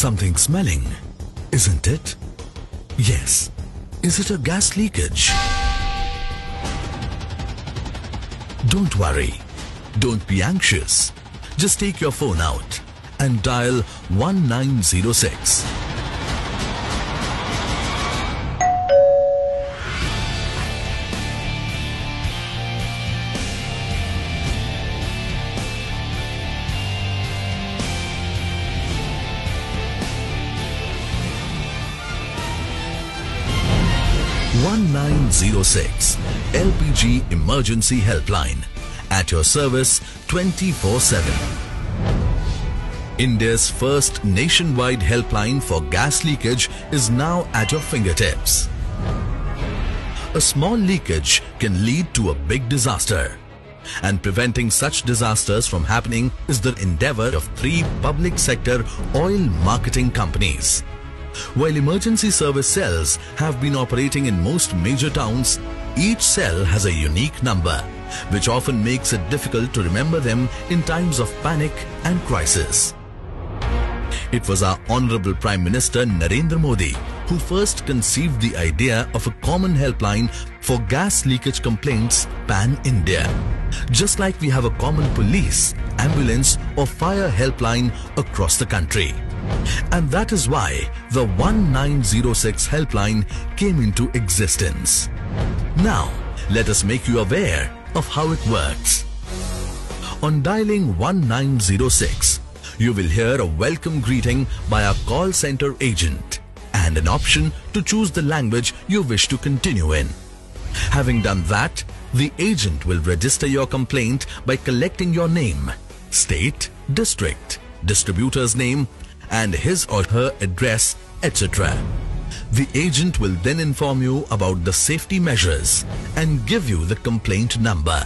Something smelling, isn't it? Yes. Is it a gas leakage? Don't worry. Don't be anxious. Just take your phone out and dial 1906. One nine zero six LPG Emergency Helpline at your service 24 7. India's first nationwide helpline for gas leakage is now at your fingertips. A small leakage can lead to a big disaster. And preventing such disasters from happening is the endeavor of three public sector oil marketing companies. While emergency service cells have been operating in most major towns, each cell has a unique number, which often makes it difficult to remember them in times of panic and crisis. It was our Honorable Prime Minister Narendra Modi who first conceived the idea of a common helpline for gas leakage complaints pan-India. Just like we have a common police, ambulance or fire helpline across the country. And that is why the 1906 helpline came into existence. Now, let us make you aware of how it works. On dialing 1906, you will hear a welcome greeting by our call center agent and an option to choose the language you wish to continue in. Having done that, the agent will register your complaint by collecting your name, state, district, distributor's name, and his or her address, etc. The agent will then inform you about the safety measures and give you the complaint number.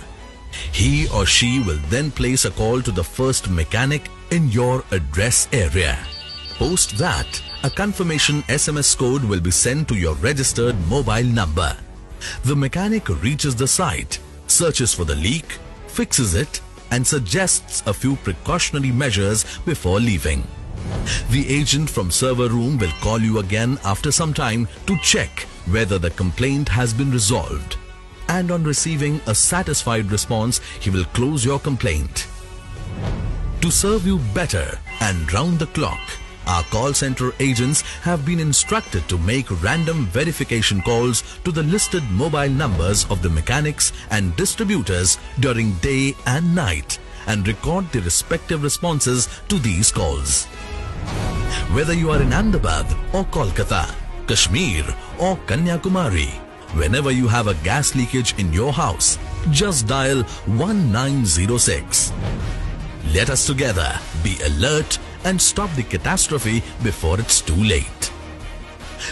He or she will then place a call to the first mechanic in your address area. Post that, a confirmation SMS code will be sent to your registered mobile number. The mechanic reaches the site, searches for the leak, fixes it, and suggests a few precautionary measures before leaving. The agent from server room will call you again after some time to check whether the complaint has been resolved. And on receiving a satisfied response, he will close your complaint. To serve you better and round the clock, our call center agents have been instructed to make random verification calls to the listed mobile numbers of the mechanics and distributors during day and night and record the respective responses to these calls. Whether you are in Ahmedabad or Kolkata, Kashmir or Kanyakumari, whenever you have a gas leakage in your house, just dial 1906. Let us together be alert and stop the catastrophe before it's too late.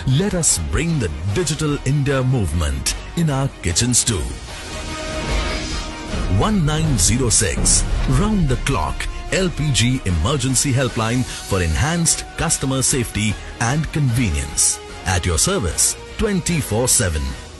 Let us bring the Digital India movement in our kitchens too. 1906 Round the Clock LPG Emergency Helpline for enhanced customer safety and convenience. At your service 24 7.